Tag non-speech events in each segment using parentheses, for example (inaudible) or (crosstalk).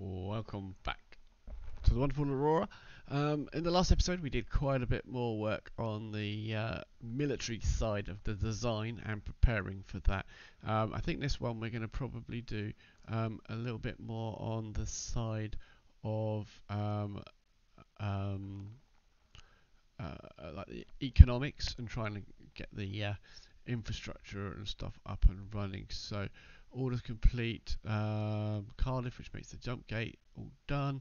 welcome back to the wonderful Aurora. Um, in the last episode, we did quite a bit more work on the uh, military side of the design and preparing for that. Um, I think this one we're going to probably do um, a little bit more on the side of um, um, uh, like the economics and trying to get the uh, infrastructure and stuff up and running. So orders complete. Um, Cardiff, which makes the jump gate, all done.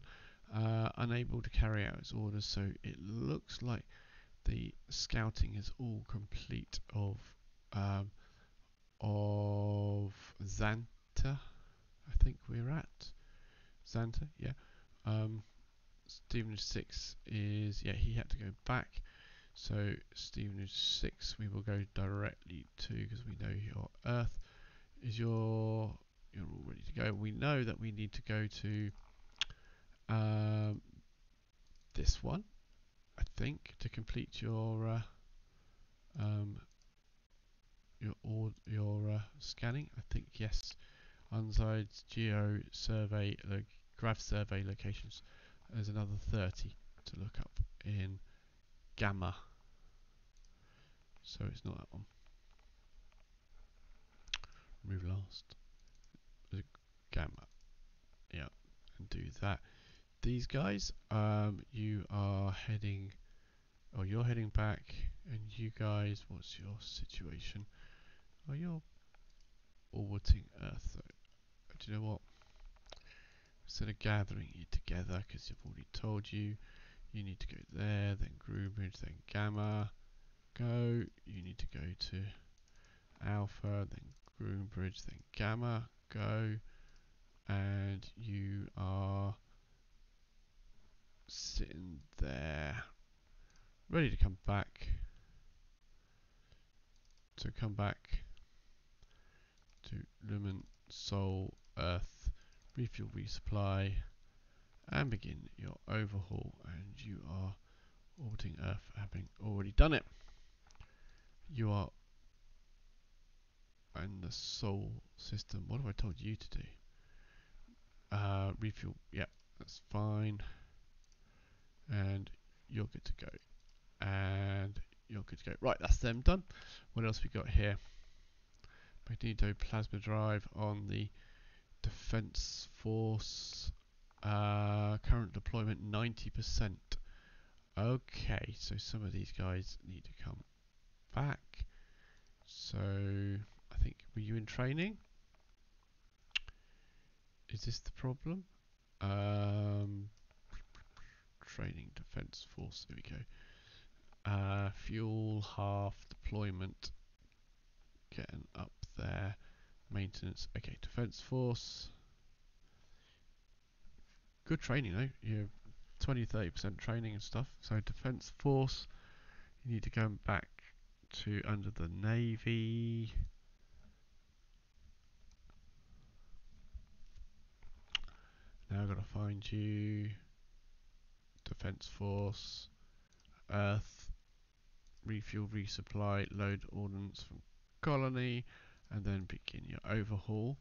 Uh, unable to carry out its orders, so it looks like the scouting is all complete of um, of Zanta. I think we're at Zanta, yeah. Um, Stevenage six is yeah he had to go back, so Stevenage six we will go directly to because we know your Earth is your you're all ready to go. We know that we need to go to um, this one, I think, to complete your uh, um, your or, your uh, scanning. I think yes, Unside's geo survey, the grav survey locations. There's another 30 to look up in Gamma. So it's not that one remove last. Gamma. Yeah and do that. These guys um, you are heading oh you're heading back and you guys what's your situation? Oh you're orbiting earth do you know what? Instead of gathering you together because I've already told you you need to go there then Groombridge then gamma. Go you need to go to alpha then Groombridge, then Gamma, go, and you are sitting there, ready to come back. So come back to Lumen, Sol, Earth, refuel, resupply, and begin your overhaul. And you are orbiting Earth, having already done it. You are and the Sol system. What have I told you to do? Uh, refuel. Yeah, that's fine. And you're good to go. And you're good to go. Right, that's them done. What else we got here? Magneto plasma drive on the Defense Force. Uh, current deployment 90%. Okay, so some of these guys need to come back. So think, were you in training? Is this the problem? Um, training defense force, there we go. Uh, fuel half deployment, getting up there. Maintenance, okay, defense force. Good training though, you 20 30% training and stuff. So, defense force, you need to go back to under the navy. Now I've got to find you. Defense Force. Earth. Refuel, resupply, load ordnance from colony, and then begin your overhaul.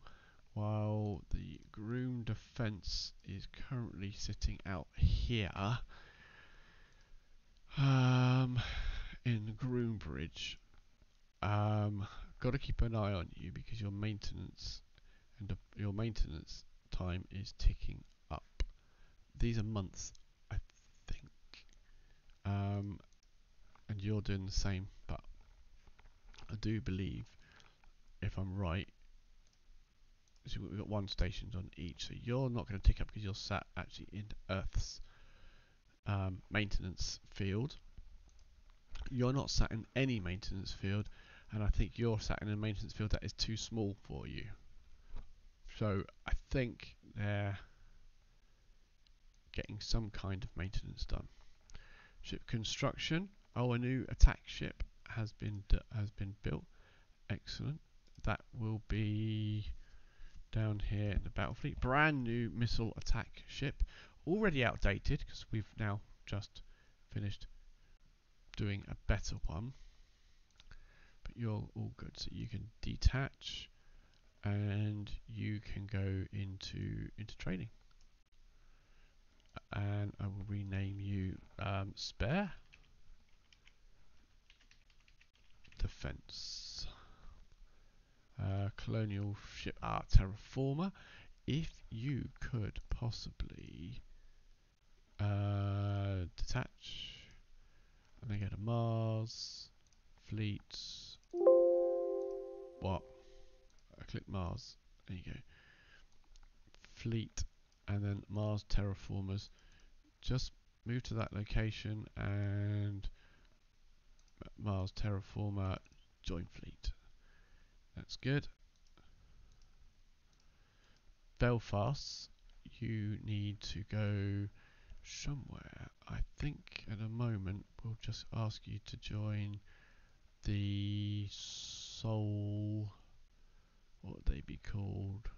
While the Groom Defense is currently sitting out here. Um, in Groombridge. Um, got to keep an eye on you because your maintenance and your maintenance time is ticking. These are months, I think. Um, and you're doing the same, but I do believe, if I'm right, so we've got one station on each, so you're not going to tick up because you're sat actually in Earth's um, maintenance field. You're not sat in any maintenance field, and I think you're sat in a maintenance field that is too small for you. So I think they're getting some kind of maintenance done. Ship construction. Oh, a new attack ship has been has been built. Excellent. That will be down here in the battle fleet. Brand new missile attack ship. Already outdated because we've now just finished doing a better one. But you're all good. So you can detach and you can go into into training. And I will rename you um, Spare Defense. Uh, colonial ship, ah, Terraformer. If you could possibly uh, detach and then go to Mars, Fleet, what? I click Mars, there you go. Fleet and then Mars terraformers. Just move to that location and Mars terraformer join fleet. That's good. Belfast, you need to go somewhere. I think at a moment we'll just ask you to join the Sol. What would they be called?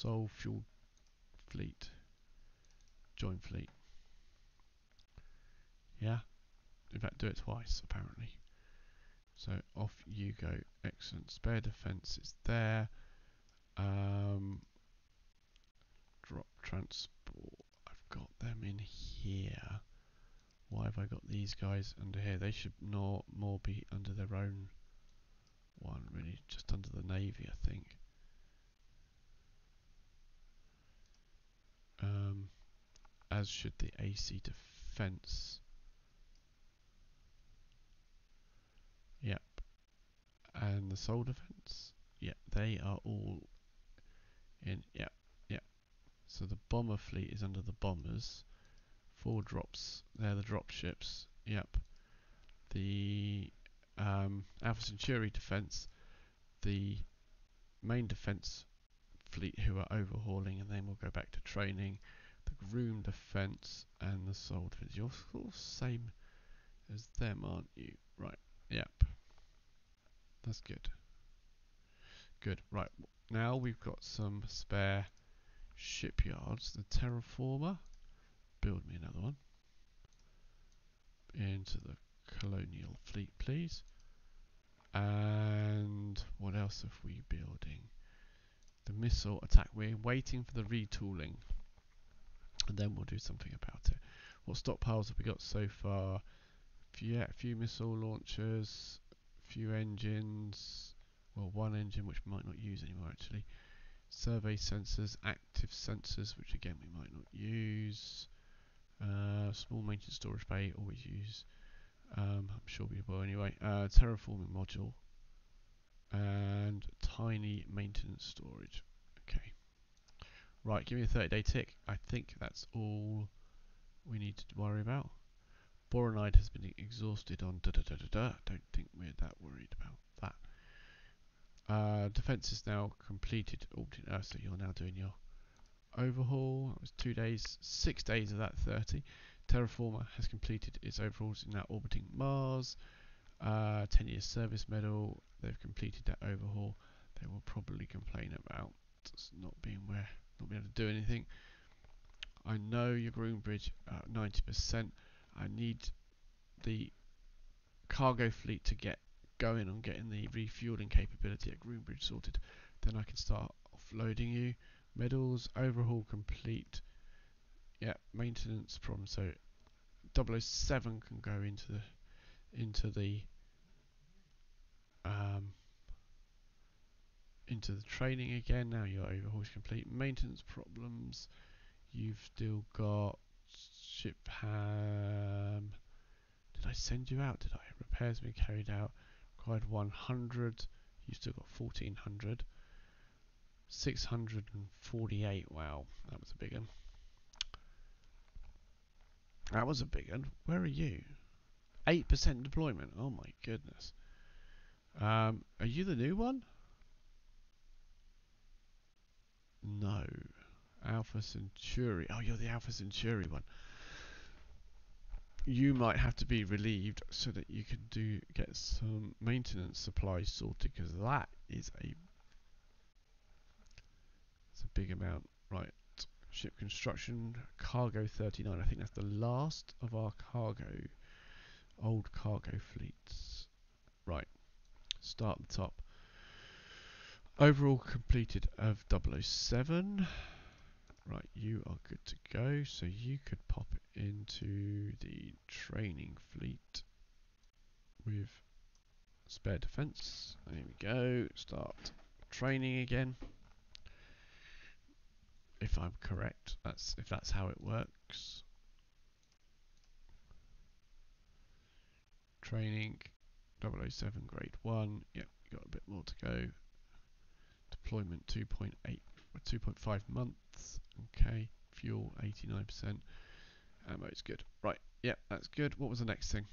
Sol Fuel Fleet. Join fleet. Yeah? In fact, do it twice, apparently. So off you go. Excellent. Spare defense is there. Um, drop transport. I've got them in here. Why have I got these guys under here? They should not more be under their own one, really, just under the navy, I think. Um, as should the AC defense. Yep. And the Sol defense. Yep, they are all in. Yep, yep. So the bomber fleet is under the bombers. Four drops. They're the drop ships. Yep. The um, Alpha Centauri defense. The main defense fleet who are overhauling, and then we'll go back to training the groom defense and the Sol defense. You're sort of same as them, aren't you? Right. Yep. That's good. Good. Right. Now we've got some spare shipyards. The terraformer. Build me another one. Into the colonial fleet, please. And what else have we building? The missile attack. We're waiting for the retooling and then we'll do something about it. What stockpiles have we got so far? Few, a few missile launchers, few engines, well one engine which we might not use anymore actually. Survey sensors, active sensors which again we might not use. Uh, small maintenance storage bay, always use. Um, I'm sure we will anyway. Uh, terraforming module and tiny maintenance storage. Okay. Right, give me a 30 day tick. I think that's all we need to worry about. Boronide has been exhausted on da da da da da. Don't think we're that worried about that. Uh, defense is now completed. Uh, so you're now doing your overhaul. That was two days, six days of that 30. Terraformer has completed its overhauls now orbiting Mars. Uh, 10 years service medal. They've completed that overhaul. They will probably complain about not being where not be able to do anything. I know your Groombridge at 90%. I need the cargo fleet to get going on getting the refueling capability at Groombridge sorted. Then I can start offloading you. Medals, overhaul complete. Yeah, maintenance problem. So 007 can go into the into the um, into the training again. Now your overhaul is complete. Maintenance problems. You've still got ship ham. Did I send you out? Did I? Repairs been carried out. Required 100. You've still got 1400. 648. Wow, that was a big one. That was a big one. Where are you? 8% deployment. Oh my goodness. Um, are you the new one? No. Alpha Centauri. Oh, you're the Alpha Centauri one. You might have to be relieved so that you can do get some maintenance supplies sorted because that is a it's a big amount. Right. Ship construction, cargo 39. I think that's the last of our cargo, old cargo fleets. Right. Start at the top. Overall completed of 007. Right, you are good to go. So you could pop into the training fleet with spare defense. There we go. Start training again. If I'm correct, that's if that's how it works. Training 007 grade 1. Yep, got a bit more to go. Deployment 2.8 uh, 2.5 months. Okay, fuel 89%. Ammo is good. Right, yep, that's good. What was the next thing?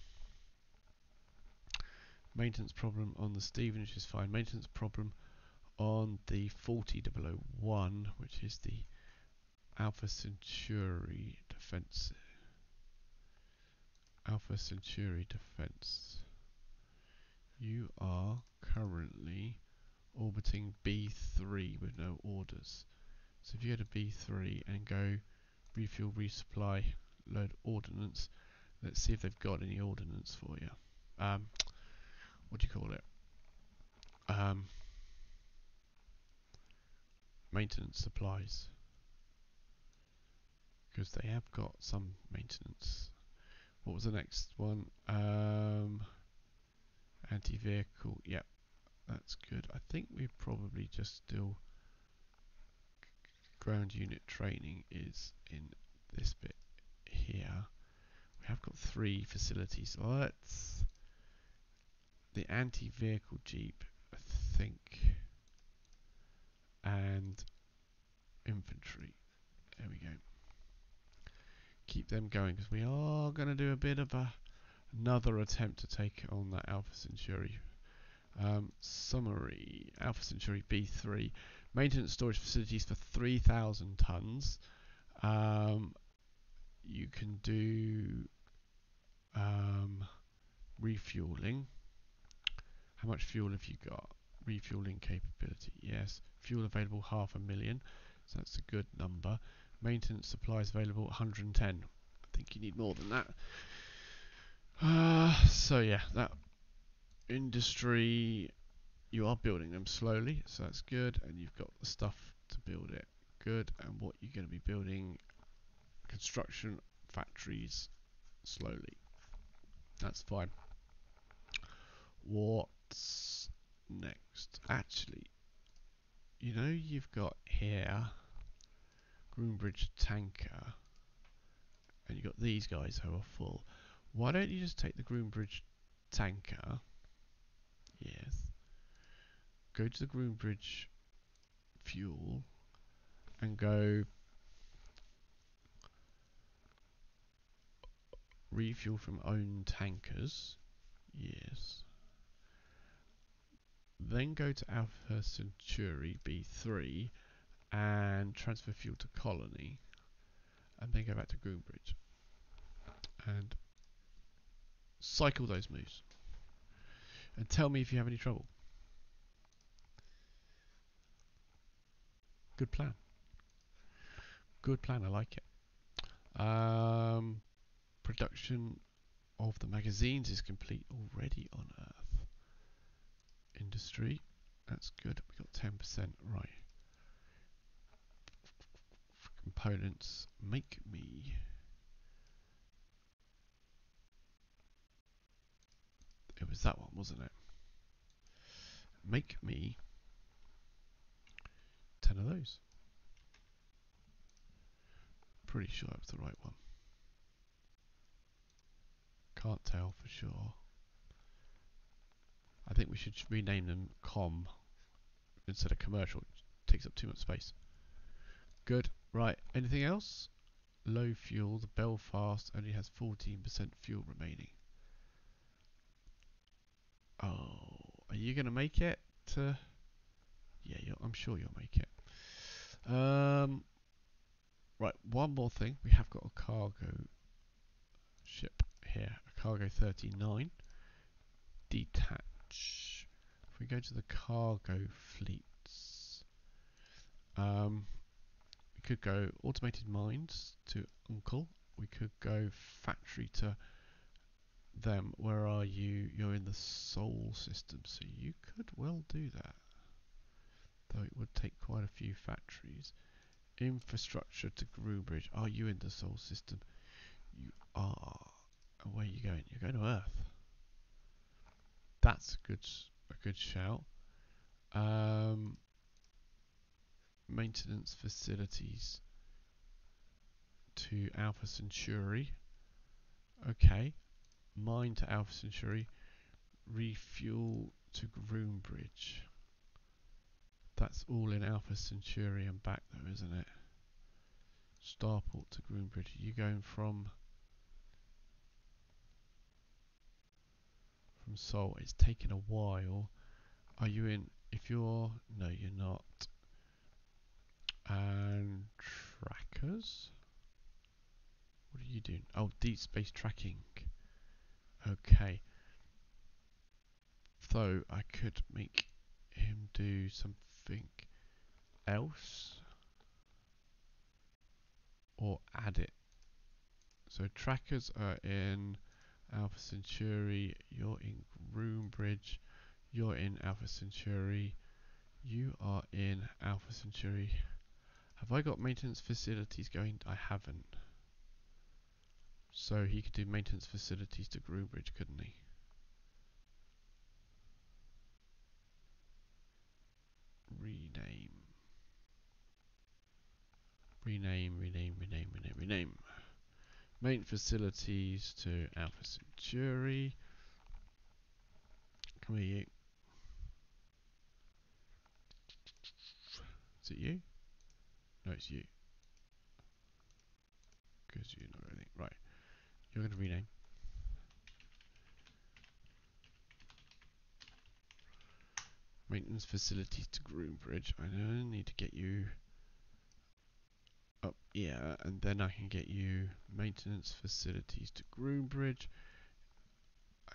Maintenance problem on the Stevenage is fine. Maintenance problem on the 40001, which is the Alpha Centauri defense. Alpha Centauri defense. You are currently orbiting B3 with no orders. So if you go to B3 and go refuel, resupply, load ordnance, let's see if they've got any ordnance for you. Um, what do you call it? Um, maintenance supplies. Because they have got some maintenance. What was the next one? Um, anti-vehicle. Yep, that's good. I think we probably just still ground unit training is in this bit here. We have got three facilities. Let's the anti-vehicle jeep, I think, and infantry. There we go. Keep them going because we are going to do a bit of a another attempt to take on that Alpha Centauri um, summary, Alpha Centauri B3, maintenance storage facilities for 3,000 tons. Um, you can do um, refueling. How much fuel have you got? Refueling capability, yes. Fuel available half a million, so that's a good number. Maintenance supplies available 110. I think you need more than that. Uh, so yeah, that industry, you are building them slowly, so that's good, and you've got the stuff to build it. Good, and what you're going to be building, construction factories slowly. That's fine. What's next? Actually, you know you've got here Groombridge tanker, and you've got these guys who are full. Why don't you just take the Groombridge tanker Yes. Go to the Groombridge fuel and go refuel from own tankers. Yes. Then go to Alpha Centauri B3 and transfer fuel to Colony. And then go back to Groombridge. And cycle those moves and tell me if you have any trouble. Good plan. Good plan, I like it. Um, production of the magazines is complete already on Earth. Industry, that's good. We got 10% right. Make me. It was that one, wasn't it? Make me 10 of those. Pretty sure that was the right one. Can't tell for sure. I think we should rename them com instead of commercial. It takes up too much space. Good. Right. Anything else? Low fuel. The Belfast only has 14% fuel remaining. Oh, are you going to make it? Yeah, I'm sure you'll make it. Um, right, one more thing. We have got a cargo ship here, a cargo 39. Detach. If we go to the cargo fleets, um, could go automated mines to Uncle. We could go factory to them, where are you? You're in the Sol system, so you could well do that. Though it would take quite a few factories. Infrastructure to Groombridge. Are you in the Sol system? You are. And where are you going? You're going to Earth. That's a good, a good shout. Um, maintenance facilities to Alpha Centauri. Okay. Mine to Alpha Centauri. Refuel to Groombridge. That's all in Alpha Centauri and back though, isn't it? Starport to Groombridge. Are you going from from Sol? It's taken a while. Are you in if you're no you're not. And trackers? What are you doing? Oh deep space tracking. Okay. So I could make him do something else or add it. So trackers are in Alpha Centauri, you're in Groombridge, you're in Alpha Centauri, you are in Alpha Centauri. Have I got maintenance facilities going? I haven't. So he could do maintenance facilities to Groombridge, couldn't he? rename. Rename, rename, rename, rename, rename. Main facilities to Alpha Centauri. Come here, you. Is it you? No, it's you. Because you're not. Right. You're going to rename. Maintenance facilities to Groombridge. I need to get you up here, and then I can get you maintenance facilities to Groombridge.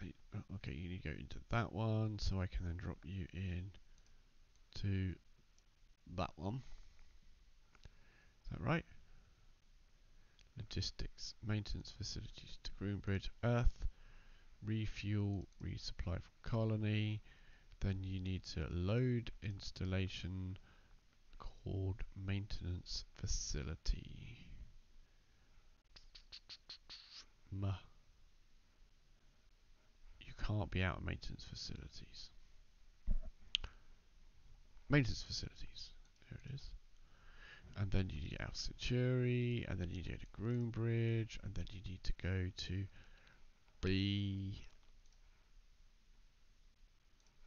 I, oh, okay, you need to go into that one, so I can then drop you in to that one. That right? Logistics, maintenance facilities to Groombridge, Earth, refuel, resupply from colony, then you need to load installation called maintenance facility. M you can't be out of maintenance facilities. Maintenance facilities. There it is. And then you need out Centauri, and then you need to Groombridge, and then you need to go to B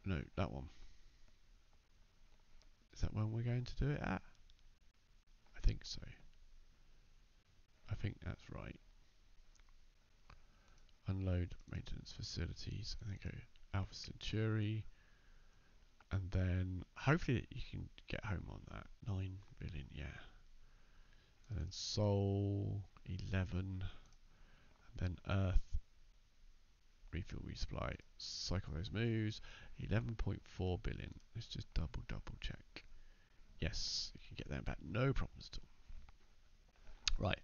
no, that one. Is that when we're going to do it at? I think so. I think that's right. Unload maintenance facilities and then go Alpha Centauri. And then hopefully you can get home on that. 9 billion, yeah. And then Sol 11. And then Earth refill resupply, cycle those moves, 11.4 billion. Let's just double double check. Yes, you can get that back, no problems at all. Right,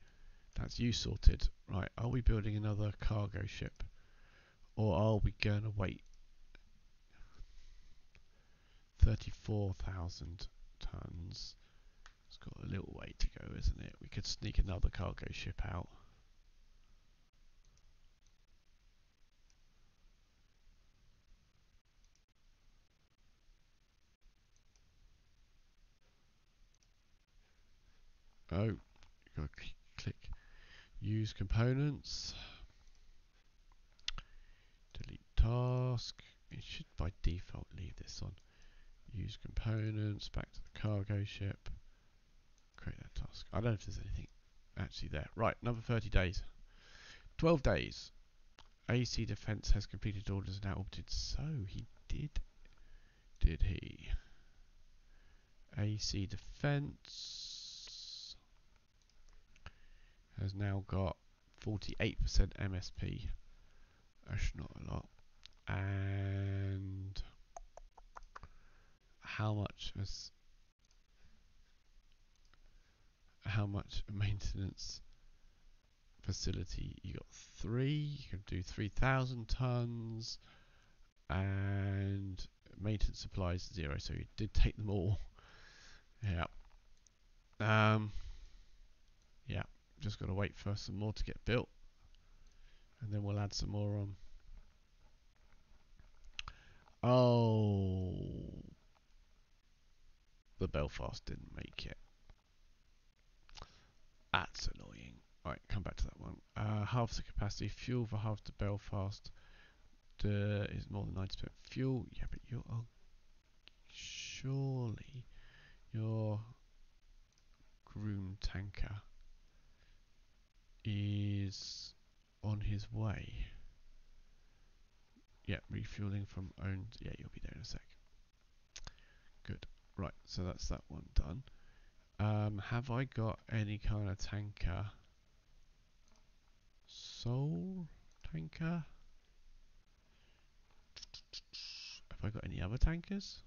that's you sorted. Right, are we building another cargo ship? Or are we going to wait 34,000 tons? It's got a little way to go, isn't it? We could sneak another cargo ship out. Oh, you got to click use components. Delete task. It should by default leave this on. Use components, back to the cargo ship. Create that task. I don't know if there's anything actually there. Right, another 30 days. 12 days. AC Defense has completed orders and now orbited. So he did. Did he? AC Defense has now got 48% MSP. That's not a lot. And how much has how much maintenance facility? You got three you can do 3000 tons and maintenance supplies zero so you did take them all. (laughs) Yeah. Um um, yeah, just got to wait for some more to get built, and then we'll add some more on. Oh, the Belfast didn't make it. That's annoying. Right, come back to that one. Uh, half the capacity, fuel for half the Belfast uh, is more than 90% fuel. Yeah, but you are surely your groom tanker is on his way. Yeah, refueling from owned. Yeah, you'll be there in a sec. Good. Right, so that's that one done. Um, have I got any kind of tanker? Sol tanker? Have I got any other tankers?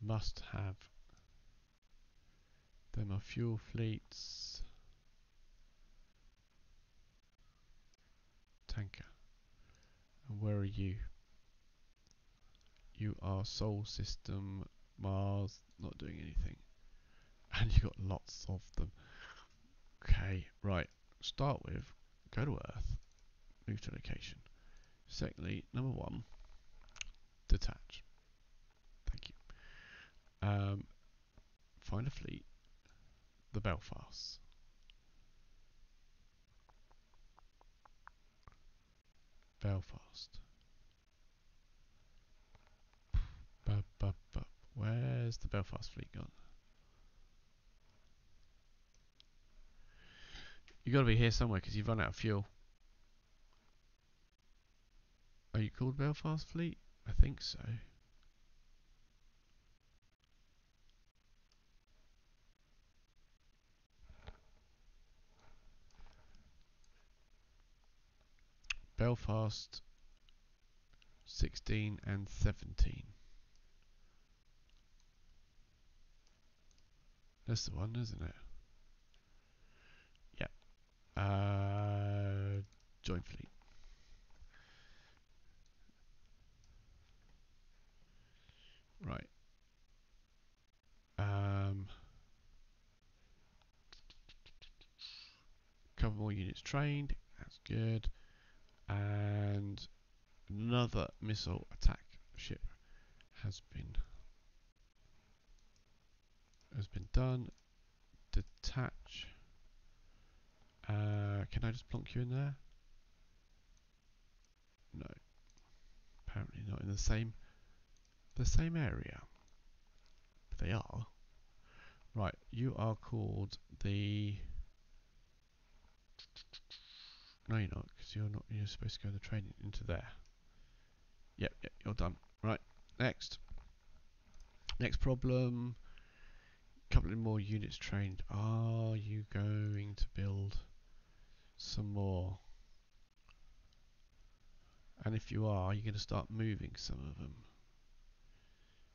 Must have. Them are fuel fleets. Tanker. And where are you? You are Sol System, Mars, not doing anything. (laughs) And you got lots of them. Okay, right. Start with, go to Earth, move to location. Secondly, number one, detach. Thank you. Um, find a fleet, the Belfast. Belfast. Where's the Belfast fleet gone? You got to be here somewhere because you've run out of fuel. Are you called Belfast Fleet? I think so. Belfast 16 and 17. That's the one, isn't it? Yeah. Uh, joint fleet. Right. Um, couple more units trained. That's good. And another missile attack ship has been has been done. Detach. Uh, can I just plonk you in there? No. Apparently not in the same the same area. But they are. Right, you are called the No you're not, because you're not you're supposed to go the training into there. Yep, yep, you're done. Right, next. Next problem more units trained. Are you going to build some more? And if you are, you're going to start moving some of them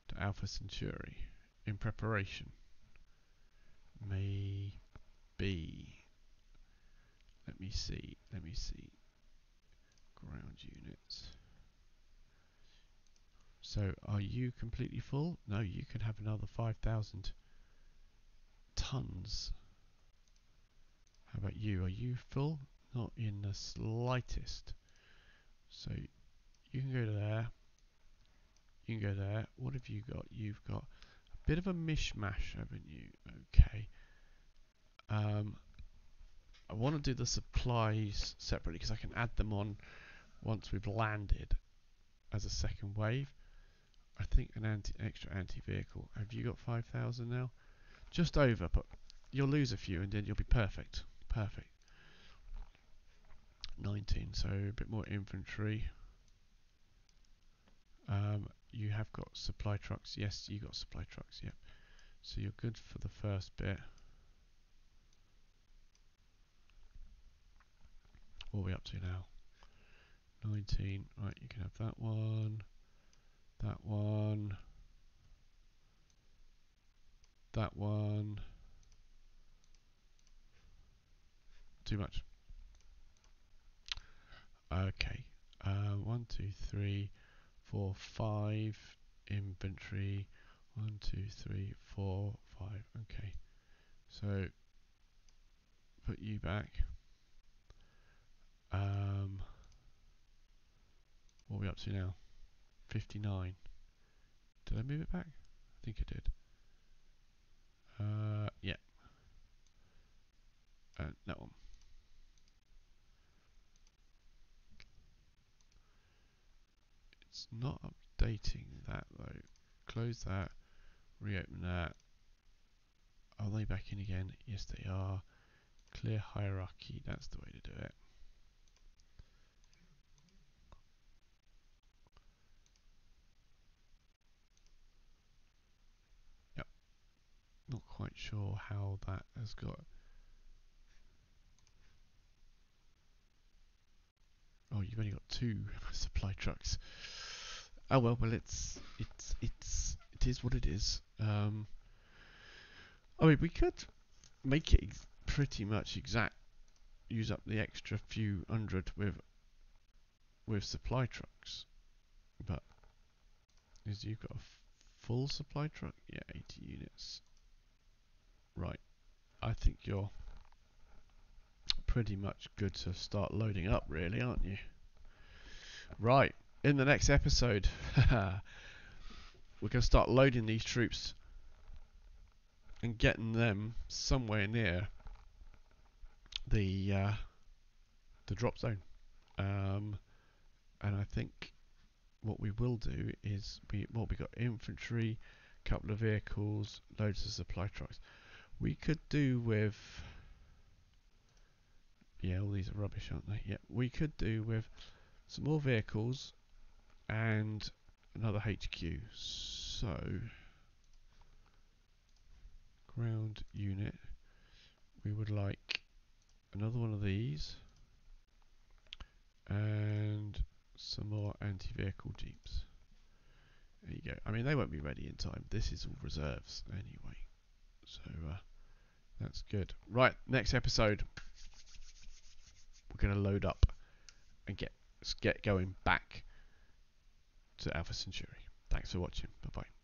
to Alpha Centauri in preparation. Maybe. Let me see. Let me see. Ground units. So, are you completely full? No, you can have another 5,000 tons. How about you? Are you full? Not in the slightest. So you can go there. You can go there. What have you got? You've got a bit of a mishmash, haven't you? Okay. Um, I want to do the supplies separately because I can add them on once we've landed as a second wave. I think an anti extra anti-vehicle. Have you got 5,000 now? Just over, but you'll lose a few and then you'll be perfect. Perfect. 19, so a bit more infantry. Um, you have got supply trucks. Yes, you got supply trucks. Yep. So you're good for the first bit. What are we up to now? 19. Right, you can have that one. That one. That one. Too much. Okay. Uh, one, two, three, four, five. Inventory. One, two, three, four, five. Okay. So put you back. Um, what are we up to now? 59. Did I move it back? I think I did. Uh, yeah. Uh, that one. It's not updating that though. Close that. Reopen that. Are they back in again? Yes, they are. Clear hierarchy. That's the way to do it. Not quite sure how that has got. Oh, you've only got two (laughs) supply trucks. Oh well, well it's it's it's it is what it is. Um, I mean, we could make it pretty much exact. Use up the extra few hundred with with supply trucks, but is you've got a full supply truck? Yeah, 80 units. Right. I think you're pretty much good to start loading up, really, aren't you? Right. In the next episode, (laughs) we're going to start loading these troops and getting them somewhere near the uh, the drop zone. Um, and I think what we will do is we well we got infantry, couple of vehicles, loads of supply trucks. We could do with yeah, all these are rubbish, aren't they? Yeah, we could do with some more vehicles and another HQ. So ground unit. We would like another one of these and some more anti-vehicle jeeps. There you go. I mean, they won't be ready in time. This is all reserves anyway. So uh, that's good. Right, next episode, we're going to load up and get get going back to Alpha Centauri. Thanks for watching. Bye bye.